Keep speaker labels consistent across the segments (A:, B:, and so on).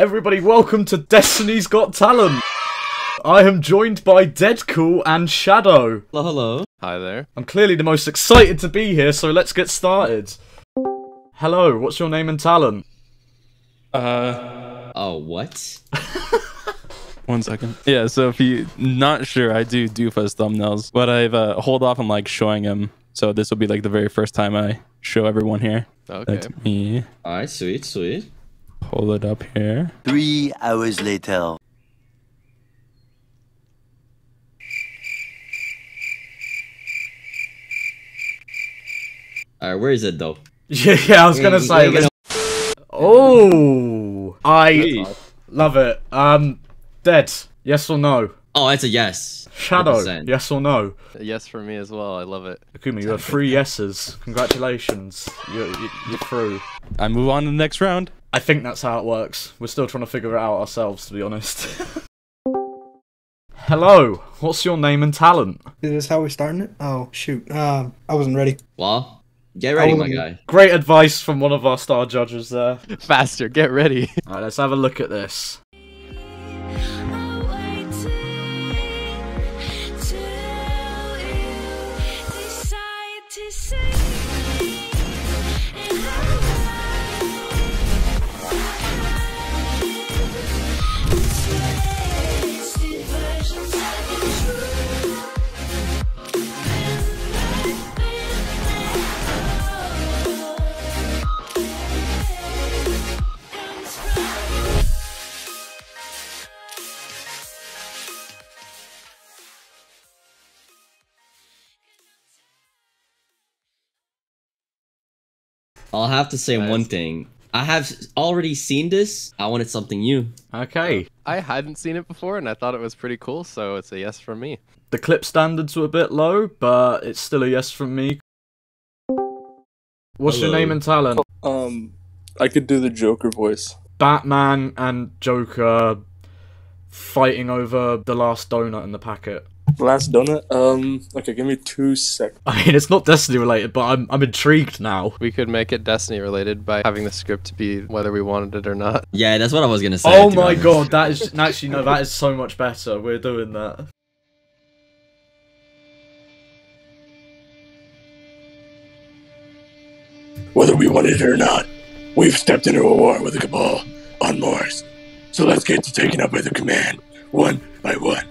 A: Everybody, welcome to Destiny's Got Talent. I am joined by Deadcool and Shadow.
B: Hello, hello.
C: Hi there.
A: I'm clearly the most excited to be here, so let's get started. Hello, what's your name and talent?
D: Uh,
B: Oh, what?
D: one second. Yeah, so if you not sure, I do Doofa's thumbnails, but I've uh, hold off on like showing him. So this will be like the very first time I show everyone here.
C: Okay.
D: That's me.
B: All right, sweet, sweet.
D: Pull it up here.
E: Three hours later.
B: All right, where is it though?
A: Yeah, yeah I was gonna say.
B: you gotta-
A: Oh, I
B: Hey.
A: love it. Um, Dead, yes or no?
B: Oh, it's a yes.
A: Shadow,
B: 100%.
A: yes or no?
C: Yes for me as well. I love it.
A: Akuma, you have three yeses. Congratulations, you're, you're, you're through.
D: I move on to the next round.
A: I think that's how it works. We're still trying to figure it out ourselves, to be honest. Hello, what's your name and talent?
F: Is this how we're starting it? Oh shoot. Um, I wasn't ready.
B: Well, get ready, my guy.
A: Great advice from one of our star judges there.
C: Faster, get ready.
A: Alright, let's have a look at this.
B: I'll have to say one thing. I have already seen this. I wanted something new.
A: Okay.
C: I hadn't seen it before and I thought it was pretty cool, so it's a yes from me.
A: The clip standards were a bit low, but it's still a yes from me. What's your name and talent?
G: Um, I could do the Joker voice.
A: Batman and Joker fighting over the last donut in the packet.
G: Last donut. Um, okay, give me two seconds.
A: I mean, it's not Destiny related, but I'm I'm intrigued now.
C: We could make it Destiny related by having the script be whether we wanted it or not.
B: Yeah, that's what I was gonna say.
A: Oh
B: to
A: my
B: honest.
A: god, that is actually no, that is so much better. We're doing that.
H: Whether we wanted it or not, we've stepped into a war with the Cabal on Mars. So let's get to taking up the command, one by one.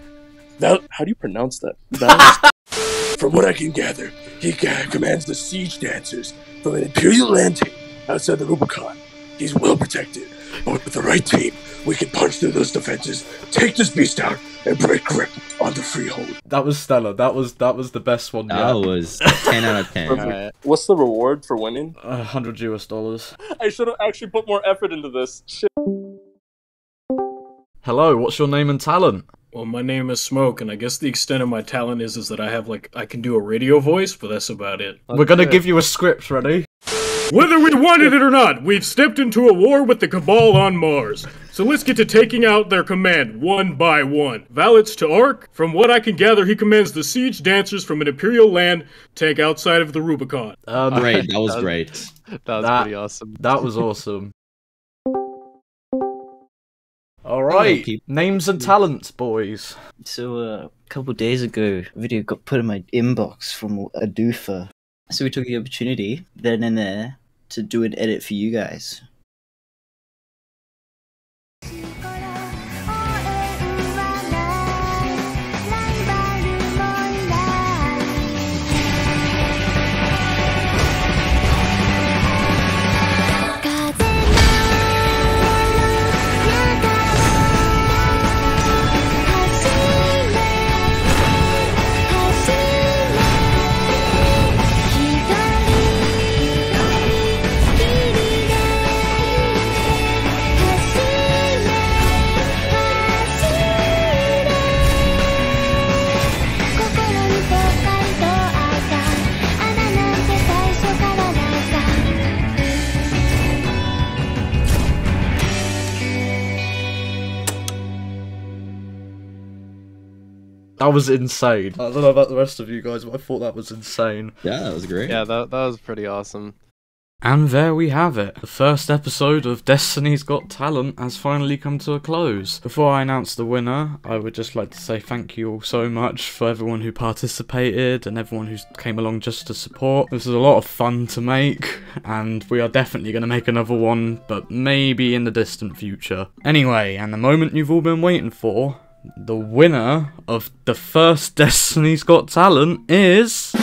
G: That, how do you pronounce that? That
H: From what I can gather, he ca- commands the siege dancers from an Imperial landing outside the Rubicon. He's well protected, but with the right team, we can punch through those defenses, take this beast out, and break grip on the freehold.
A: That was stellar. That was that was the best one
B: That
A: yet.
B: was ten out of ten.
C: Alright.
G: What's the reward for winning?
A: A hundred US dollars.
G: I should have actually put more effort into this. Shit.
A: Hello, what's your name and talent?
I: Well, my name is Smoke, and I guess the extent of my talent is is that I have like I can do a radio voice, but that's about it.
A: We're gonna
C: it.
A: give you a script, ready?
I: Whether we wanted it or not, we've stepped into a war with the Cabal on Mars. So let's get to taking out their command one by one. Valus Ta'aurc. From what I can gather, he commands the siege dancers from an Imperial land tank outside of the Rubicon.
A: Um,
B: Great, that was great.
C: That was
A: That-
C: pretty awesome.
A: That was awesome. Alright, names and talents, boys.
J: So uh, a couple days ago, a video got put in my inbox from a doofer. So we took the opportunity then and there to do an edit for you guys.
A: That was insane. I don't know about the rest of you guys, but I thought that was insane.
B: Yeah, that was great.
C: Yeah, that, that was pretty awesome.
A: And there we have it. The first episode of Destiny's Got Talent has finally come to a close. Before I announce the winner, I would just like to say thank you all so much for everyone who participated and everyone who came along just to support. This was a lot of fun to make, and we are definitely going to make another one, but maybe in the distant future. Anyway, and the moment you've all been waiting for, the winner of the first Destiny's Got Talent is...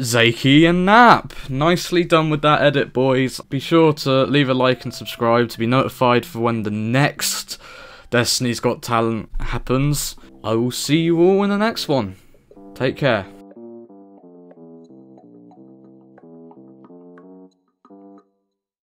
A: Zaki and Nap. Nicely done with that edit, boys. Be sure to leave a like and subscribe to be notified for when the next Destiny's Got Talent happens. I will see you all in the next one. Take care.